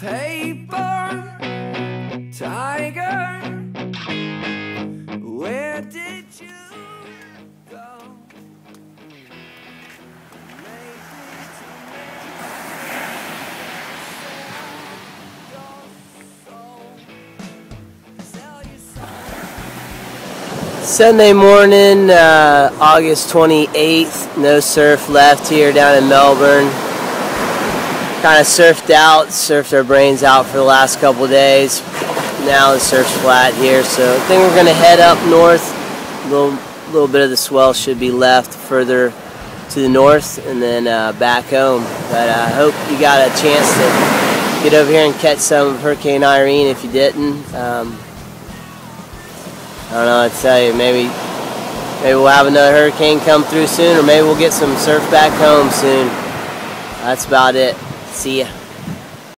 paper tiger where did you go Sunday morning, uh, August 28th, no surf left here down in Melbourne. Kind of surfed out, surfed our brains out for the last couple days. Now the surf's flat here, so I think we're gonna head up north. A little, little bit of the swell should be left further to the north, and then uh, back home. But I hope you got a chance to get over here and catch some of Hurricane Irene if you didn't. Um, I don't know what to tell you. Maybe maybe we'll have another hurricane come through soon, or maybe we'll get some surf back home soon. That's about it. See ya.